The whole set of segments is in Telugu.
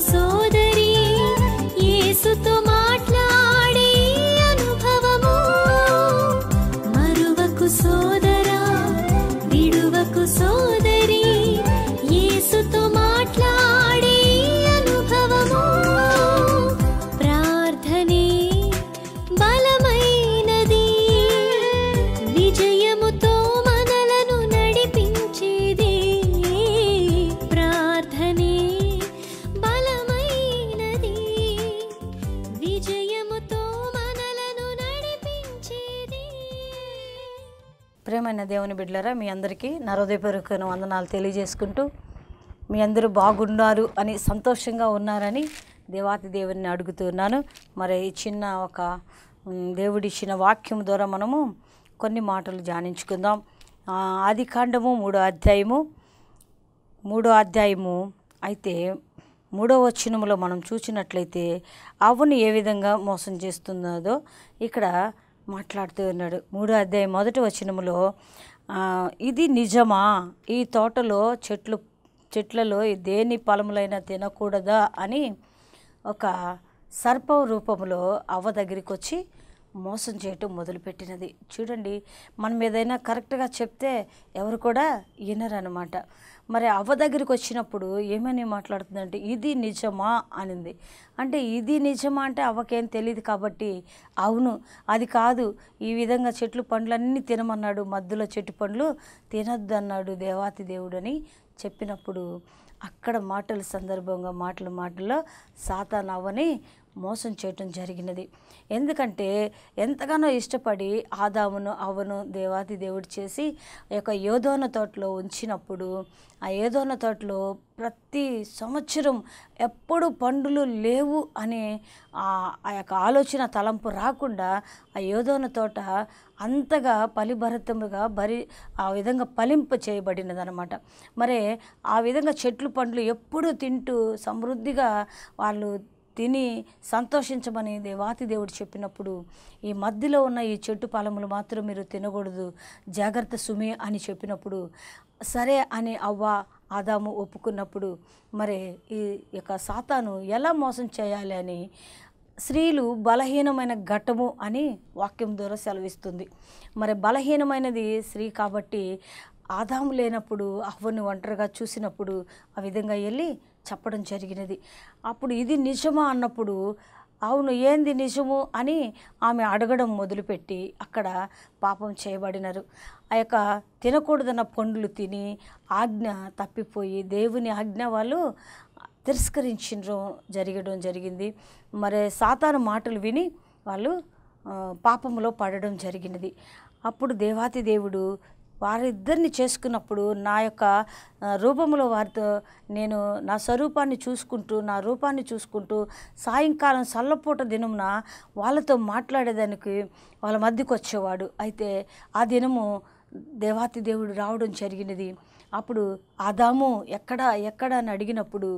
సోదరి ఏసుతో దేవుని బిడ్డలారా మీ అందరికీ నరోదయపూర్వక వందనాలు తెలియజేసుకుంటూ మీ అందరూ బాగున్నారు అని సంతోషంగా ఉన్నారని దేవాతి దేవుని అడుగుతున్నాను మరి చిన్న ఒక దేవుడిచ్చిన వాక్యం ద్వారా మనము కొన్ని మాటలు ధ్యానించుకుందాం. ఆది కాండము మూడో అధ్యాయము. మూడో అధ్యాయము అయితే మూడో వచనములో మనం చూసినట్లయితే అవును ఏ విధంగా మోసం చేస్తున్నదో ఇక్కడ మాట్లాడుతూ ఉన్నాడు. మూడో అధ్యాయం మొదటి వచనములో ఇది నిజమా? ఈ తోటలో చెట్లు చెట్లలో దేని ఫలములైనా తినకూడదా అని ఒక సర్ప రూపంలో అవ్వ దగ్గరికి వచ్చి మోసం చేయటం మొదలుపెట్టినది. చూడండి మనం ఏదైనా కరెక్ట్గా చెప్తే ఎవరు కూడా వినరనమాట మరి అవ్వ దగ్గరికి వచ్చినప్పుడు ఏమని మాట్లాడుతుందంటే ఇది నిజమా? అనింది. అంటే ఇది నిజమా? అంటే అవ్వకేం తెలియదు కాబట్టి అవును అది కాదు. ఈ విధంగా చెట్లు పండ్లన్నీ తినమన్నాడు. మధ్యలో చెట్టు పండ్లు తినొద్దు అన్నాడు దేవాతి దేవుడని చెప్పినప్పుడు అక్కడ మాటల సందర్భంగా మాటలు మాటల్లో సాతానవ్వని మోసం చేయటం జరిగినది. ఎందుకంటే ఎంతగానో ఇష్టపడి ఆదామును అవ్వను దేవాది దేవుడు చేసి ఆ యొక్క యోధోన తోటలో ఉంచినప్పుడు ఆ యోధోన తోటలో ప్రతి సంవత్సరం ఎప్పుడు పండులు లేవు అనే ఆ ఆ యొక్క ఆలోచన తలంపు రాకుండా ఆ యోధోన తోట అంతగా ఫలిభరితముగా భరి ఆ విధంగా ఫలింప చేయబడినదనమాట మరి ఆ విధంగా చెట్లు పండ్లు ఎప్పుడూ తింటూ సమృద్ధిగా వాళ్ళు తిని సంతోషించమని వాతిదేవుడు చెప్పినప్పుడు ఈ మధ్యలో ఉన్న ఈ చెట్టు పాలములు మాత్రం మీరు తినకూడదు జాగ్రత్త సుమి అని చెప్పినప్పుడు సరే అని అవ్వ ఆదాము ఒప్పుకున్నప్పుడు మరి ఈ యొక్క సాతాను ఎలా మోసం చేయాలి అని స్త్రీలు బలహీనమైన ఘట్టము అని వాక్యం ద్వారా సెలవిస్తుంది. మరి బలహీనమైనది స్త్రీ కాబట్టి ఆదాము లేనప్పుడు అవ్వను ఒంటరిగా చూసినప్పుడు ఆ విధంగా వెళ్ళి చెప్పడం జరిగినది. అప్పుడు ఇది నిజమా అన్నప్పుడు అవును ఏంది నిజము అని ఆమె అడగడం మొదలుపెట్టి అక్కడ పాపం చేయబడినారు. ఆ యొక్క తినకూడదన్న పండ్లు తిని ఆజ్ఞ తప్పిపోయి దేవుని ఆజ్ఞ వాళ్ళు తిరస్కరించడం జరగడం జరిగింది. మరి సాతాను మాటలు విని వాళ్ళు పాపంలో పడడం జరిగినది. అప్పుడు దేవాతి దేవుడు వారిద్దరిని చేసుకున్నప్పుడు నా యొక్క రూపంలో వారితో నేను నా స్వరూపాన్ని చూసుకుంటూ నా రూపాన్ని చూసుకుంటూ సాయంకాలం సల్లపూట దినమున వాళ్ళతో మాట్లాడేదానికి వాళ్ళ మధ్యకు వచ్చేవాడు అయితే ఆ దినము దేవాతి దేవుడు రావడం జరిగినది. అప్పుడు ఆదాము ఎక్కడ ఎక్కడ అని అడిగినప్పుడు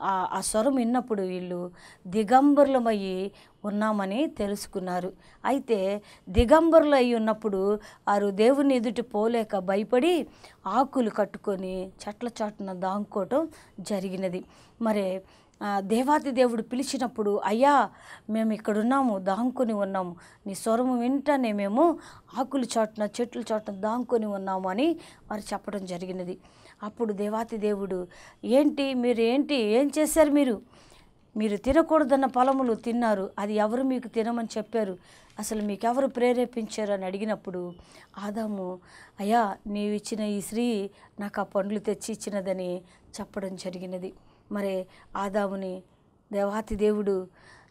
ఆ ఆ స్వరం విన్నప్పుడు వీళ్ళు దిగంబరులమయ్యి ఉన్నామని తెలుసుకున్నారు. అయితే దిగంబరులు అయి ఉన్నప్పుడు వారు దేవుని ఎదుటి పోలేక భయపడి ఆకులు కట్టుకొని చెట్ల చాటున దాంకోవటం జరిగినది. మరి దేవాది దేవాతి దేవుడు పిలిచినప్పుడు అయ్యా మేము ఇక్కడున్నాము దాంకొని ఉన్నాము. నీ స్వరము వింటనే మేము ఆకులు చాటున చెట్లు చాటున దాంకొని ఉన్నాము అని వారు చెప్పడం జరిగినది. అప్పుడు దేవాతి దేవుడు ఏంటి మీరు ఏంటి ఏం చేశారు మీరు? మీరు తినకూడదన్న ఫలములు తిన్నారు. అది ఎవరు మీకు తినమని చెప్పారు? అసలు మీకు ఎవరు ప్రేరేపించారు? అని అడిగినప్పుడు ఆదాము అయ్యా నీవు ఇచ్చిన ఈ స్త్రీ నాకు ఆ పండ్లు తెచ్చి ఇచ్చినదని చెప్పడం జరిగినది. మరి ఆదాముని దేవాతి దేవుడు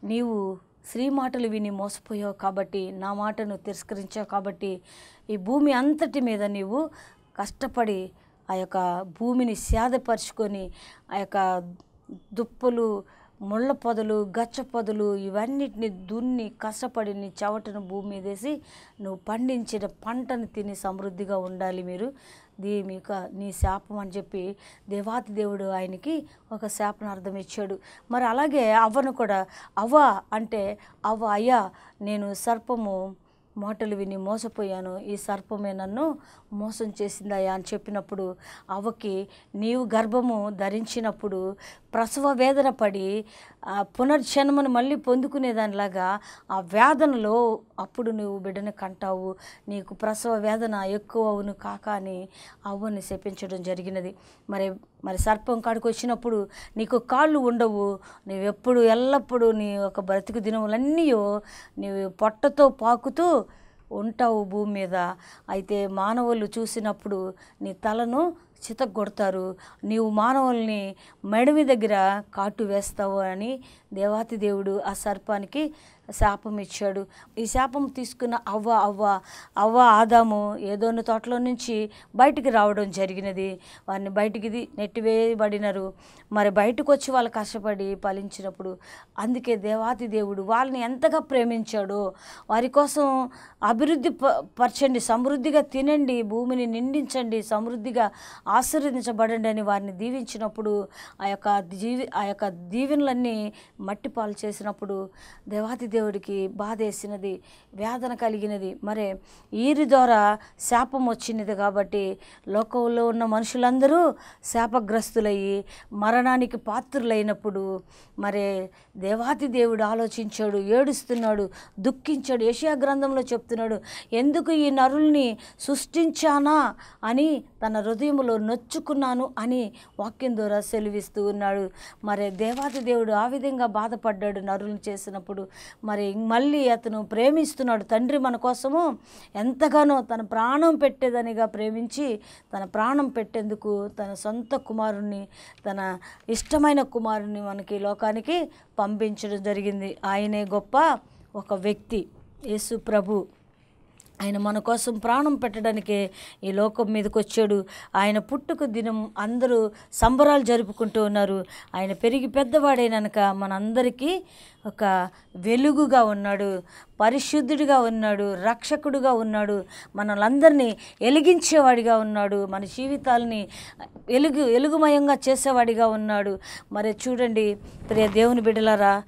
నీవు స్త్రీ మాటలు విని మోసపోయావు కాబట్టి నా మాటను తిరస్కరించావు కాబట్టి ఈ భూమి అంతటి మీద నీవు కష్టపడి ఆ యొక్క భూమిని సేదపరుచుకొని ఆ యొక్క దుప్పలు ముళ్ళ పొదలు గచ్చ పొదలు ఇవన్నిటిని దున్ని కష్టపడి నీ చెవటను భూమి మీద వేసి నువ్వు పండించిన పంటను తిని సమృద్ధిగా ఉండాలి మీరు. దీ మీకు నీ శాపం అని చెప్పి దేవాతి దేవుడు ఆయనకి ఒక శాపనార్థం ఇచ్చాడు. మరి అలాగే అవ్వను కూడా. అవ్వ అంటే అవ్వ అయ్యా నేను సర్పము మాటలు విని మోసపోయాను. ఈ సర్పమే నన్ను మోసం చేసిందయ్యా అని చెప్పినప్పుడు అవ్వకి నీవు గర్భము ధరించినప్పుడు ప్రసవ వేదన పడి ఆ పునర్జన్మను మళ్ళీ పొందుకునేదానిలాగా ఆ వేదనలో అప్పుడు నువ్వు బిడ్డను కంటావు. నీకు ప్రసవ వేదన ఎక్కువ అవును కాక అని అవ్వని శపించడం జరిగినది. మరి మరి సర్పం కాడికి వచ్చినప్పుడు నీకు కాళ్ళు ఉండవు. నువ్వెప్పుడు ఎల్లప్పుడూ నీ ఒక బ్రతుకు దినములన్నీ నీవు పొట్టతో పాకుతూ ఉంటావు భూమి మీద. అయితే మానవులు చూసినప్పుడు నీ తలను చితగొడతారు నీవు మానవుల్ని మెడమి దగ్గర కాటు వేస్తావు అని దేవాతి దేవుడు ఆ సర్పానికి శాపం ఇచ్చాడు. ఈ శాపం తీసుకున్న అవ్వ అవ్వ అవ్వ ఆదాము ఏదోని తోటలో నుంచి బయటికి రావడం జరిగినది. వారిని బయటికి నెట్టివేయబడినారు. మరి బయటకు వచ్చి వాళ్ళు కష్టపడి ఫలించినప్పుడు అందుకే దేవాతి దేవుడు వాళ్ళని ఎంతగా ప్రేమించాడో వారి కోసం అభివృద్ధి పరచండి సమృద్ధిగా తినండి భూమిని నిండించండి సమృద్ధిగా ఆశీర్వదించబడండి అని వారిని దీవించినప్పుడు ఆ యొక్క జీవి ఆ యొక్క దీవెనలన్నీ మట్టి పాలు చేసినప్పుడు దేవాతి దేవుడికి బాధ వేసినది వేదన కలిగినది. మరే ఈరి ద్వారా శాపం వచ్చినది కాబట్టి లోకంలో ఉన్న మనుషులందరూ శాపగ్రస్తులయ్యి మరణానికి పాత్రులైనప్పుడు మరే దేవాతి దేవుడు ఆలోచించాడు ఏడుస్తున్నాడు దుఃఖించాడు యెషయా గ్రంథంలో చెప్తున్నాడు ఎందుకు ఈ నరుల్ని సృష్టించానా? అని తన హృదయంలో నొచ్చుకున్నాను అని వాక్యం ద్వారా సెలవిస్తూ ఉన్నాడు. మరి దేవాతి దేవుడు ఆ విధంగా బాధపడ్డాడు నరులను చేసినప్పుడు. మరి మళ్ళీ అతను ప్రేమిస్తున్నాడు. తండ్రి మన కోసము ఎంతగానో తన ప్రాణం పెట్టేదనిగా ప్రేమించి తన ప్రాణం పెట్టేందుకు తన సొంత కుమారుణ్ణి తన ఇష్టమైన కుమారుణ్ణి మనకి లోకానికి పంపించడం జరిగింది. ఆయనే గొప్ప ఒక వ్యక్తి. యేసు ప్రభు. ఆయన మన కోసం ప్రాణం పెట్టడానికే ఈ లోకం మీదకి వచ్చాడు ఆయన పుట్టుక దినం అందరూ సంబరాలు జరుపుకుంటూ ఉన్నారు. ఆయన పెరిగి పెద్దవాడైనక మనందరికీ ఒక వెలుగుగా ఉన్నాడు. పరిశుద్ధుడిగా ఉన్నాడు. రక్షకుడుగా ఉన్నాడు. మనలందరినీ ఎలిగించేవాడిగా ఉన్నాడు. మన జీవితాలని వెలుగు వెలుగుమయంగా చేసేవాడిగా ఉన్నాడు. మరి చూడండి ప్రియ దేవుని బిడ్డలారా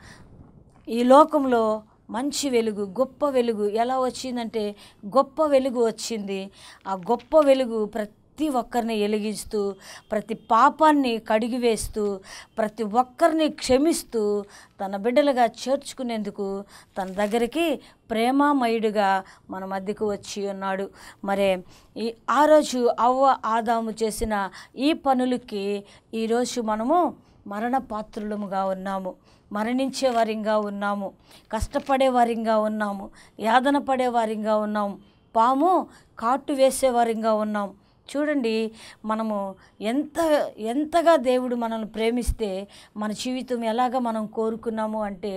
ఈ లోకంలో మంచి వెలుగు గొప్ప వెలుగు ఎలా వచ్చిందంటే గొప్ప వెలుగు వచ్చింది. ఆ గొప్ప వెలుగు ప్రతి ఒక్కరిని వెలిగిస్తూ ప్రతి పాపాన్ని కడిగివేస్తూ ప్రతి ఒక్కరిని క్షమిస్తూ తన బిడ్డలుగా చేర్చుకునేందుకు తన దగ్గరికి ప్రేమామయుడిగా మన మధ్యకు వచ్చి ఉన్నాడు. మరే ఈ ఆ రోజు అవ్వ ఆదాము చేసిన ఈ పనులకి ఈరోజు మనము మరణ పాత్రులముగా ఉన్నాము. మరణించే వారింగా ఉన్నాము. కష్టపడే వారింగా ఉన్నాము. యాతన పడే వారింగా ఉన్నాము. పాము కాటు వేసే వారింగా ఉన్నాం చూడండి మనము ఎంత ఎంతగా దేవుడు మనల్ని ప్రేమిస్తే మన జీవితం ఎలాగ మనం కోరుకున్నాము అంటే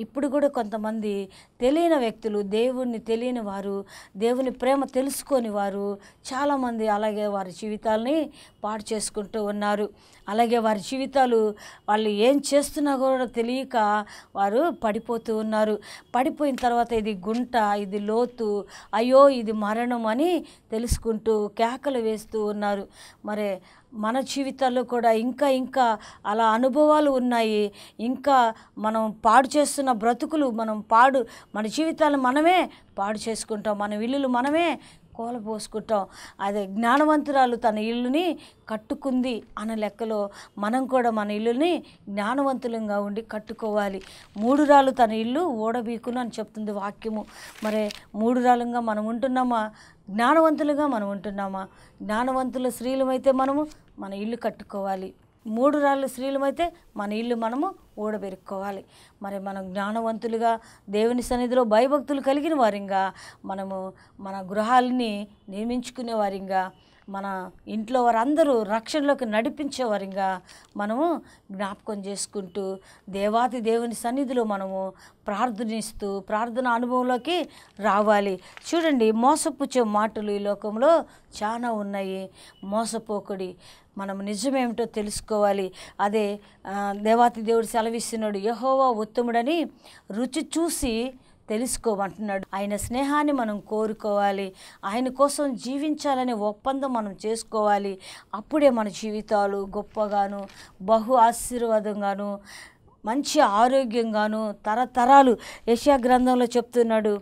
ఇప్పుడు కూడా కొంతమంది తెలియని వ్యక్తులు దేవుణ్ణి తెలియని వారు దేవుని ప్రేమ తెలుసుకొని వారు చాలామంది అలాగే వారి జీవితాలని పాడు చేసుకుంటూ ఉన్నారు. అలాగే వారి జీవితాలు వాళ్ళు ఏం చేస్తున్నా కూడా తెలియక వారు పడిపోతూ ఉన్నారు. పడిపోయిన తర్వాత ఇది గుంట ఇది లోతు అయ్యో ఇది మరణం అని తెలుసుకుంటూ కేకలు చేస్తూ ఉన్నారు. మరి మన జీవితాల్లో కూడా ఇంకా ఇంకా అలా అనుభవాలు ఉన్నాయి. ఇంకా మనం పాడు చేస్తున్న బ్రతుకులు మనం పాడు మన జీవితాలు మనమే పాడు చేసుకుంటాం. మన ఇల్లులు మనమే కోలపోసుకుంటాం అదే జ్ఞానవంతురాలు తన ఇల్లుని కట్టుకుంది అన్న లెక్కలో మనం కూడా మన ఇల్లుని జ్ఞానవంతులంగా ఉండి కట్టుకోవాలి. మూడు రాళ్ళు తన ఇల్లు ఓడబీకును అని చెప్తుంది వాక్యము. మరి మూడు రాళ్ళంగా మనం ఉంటున్నామా? జ్ఞానవంతులుగా మనం ఉంటున్నామా? జ్ఞానవంతుల స్త్రీలమైతే మనము మన ఇల్లు కట్టుకోవాలి. మూడు రాళ్ళు స్త్రీలమైతే మన ఇల్లు మనము ఊడబెరుక్కోవాలి. మరి మనం జ్ఞానవంతులుగా దేవుని సన్నిధిలో భయభక్తులు కలిగిన వారింగా మనము మన గృహాలని నిర్మించుకునే వారింగా మన ఇంట్లో వారందరూ రక్షణలోకి నడిపించే వారింగా మనము జ్ఞాపకం చేసుకుంటూ దేవాతి దేవుని సన్నిధిలో మనము ప్రార్థనిస్తూ ప్రార్థన అనుభవంలోకి రావాలి. చూడండి మోసపుచ్చే మాటలు ఈ లోకంలో చాలా ఉన్నాయి. మోసపోకుడి మనం నిజమేమిటో తెలుసుకోవాలి. అదే దేవాతి దేవుడు సెలవిస్తున్నాడు యహోవా ఉత్తముడని రుచి చూసి తెలుసుకోమంటున్నాడు. ఆయన స్నేహాన్ని మనం కోరుకోవాలి. ఆయన కోసం జీవించాలనే ఒప్పందం మనం చేసుకోవాలి. అప్పుడే మన జీవితాలు గొప్పగాను బహు ఆశీర్వాదంగాను మంచి ఆరోగ్యంగాను తరతరాలు. యశా గ్రంథంలో చెప్తున్నాడు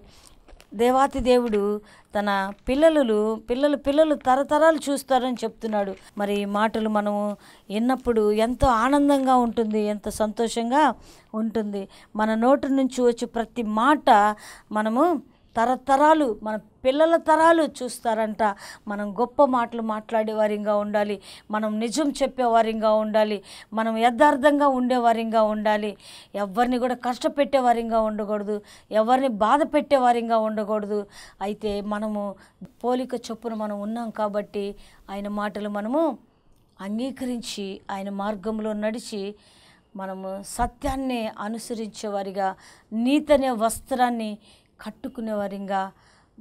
దేవాతి దేవుడు తన పిల్లలు పిల్లలు పిల్లలు తరతరాలు చూస్తారని చెప్తున్నాడు. మరి ఈ మాటలు మనము విన్నప్పుడు ఎంతో ఆనందంగా ఉంటుంది ఎంత సంతోషంగా ఉంటుంది. మన నోటి నుంచి వచ్చే ప్రతి మాట మనము తరతరాలు మన పిల్లల తరాలు చూస్తారంట. మనం గొప్ప మాటలు మాట్లాడేవారిగా ఉండాలి. మనం నిజం చెప్పేవారిగా ఉండాలి. మనం యథార్థంగా ఉండేవారిగా ఉండాలి. ఎవరిని కూడా కష్టపెట్టేవారిగా ఉండకూడదు. ఎవరిని బాధ పెట్టేవారిగా ఉండకూడదు. అయితే మనము పోలిక చొప్పున మనం ఉన్నాం కాబట్టి ఆయన మాటలు మనము అంగీకరించి ఆయన మార్గంలో నడిచి మనము సత్యాన్ని అనుసరించేవారిగా నీతనే వస్త్రాన్ని కట్టుకునేవారంగా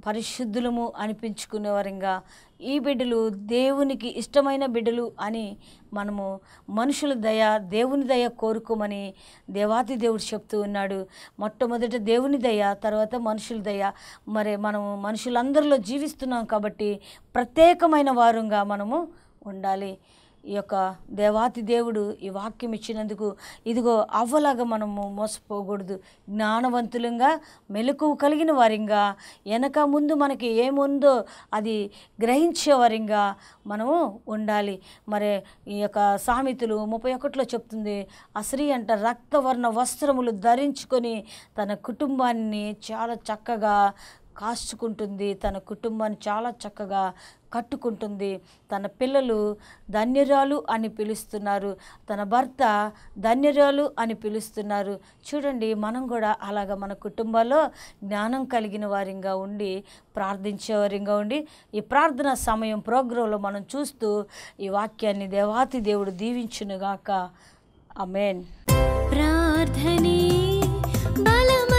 పరిశుద్ధులము అనిపించుకునేవారంగా. ఈ బిడ్డలు దేవునికి ఇష్టమైన బిడ్డలు అని మనము మనుషుల దయ దేవుని దయ కోరుకోమని దేవాతి దేవుడు చెప్తూ ఉన్నాడు. మొట్టమొదట దేవుని దయ తర్వాత మనుషుల దయ. మరి మనము మనుషులందరిలో జీవిస్తున్నాం కాబట్టి ప్రత్యేకమైన వారుగా మనము ఉండాలి. ఈ యొక్క దేవాతి దేవుడు ఈ వాక్యం ఇచ్చినందుకు ఇదిగో అవ్వలాగా మనము మోసపోకూడదు. జ్ఞానవంతులంగా మెలకువ కలిగిన వారింగా వెనక ముందు మనకి ఏముందో అది గ్రహించే వారింగా మనము ఉండాలి. మరి ఈ యొక్క సామెతలు ముప్పై ఒకటిలో చెప్తుంది ఆ స్త్రీ అంట రక్తవర్ణ వస్త్రములు ధరించుకొని తన కుటుంబాన్ని చాలా చక్కగా కాచుకుంటుంది తన కుటుంబాన్ని చాలా చక్కగా కట్టుకుంటుంది. తన పిల్లలు ధన్యరాలు అని పిలుస్తున్నారు. తన భర్త ధన్యరాలు అని పిలుస్తున్నారు. చూడండి మనం కూడా అలాగ మన కుటుంబాల్లో జ్ఞానం కలిగిన వారిగా ఉండి ప్రార్థించేవారిగా ఉండి ఈ ప్రార్థన సమయం ప్రోగ్రాంలో మనం చూస్తూ ఈ వాక్యాన్ని దేవాతి దేవుడు దీవించునుగాక. అమేన్ ప్రార్థనే బలం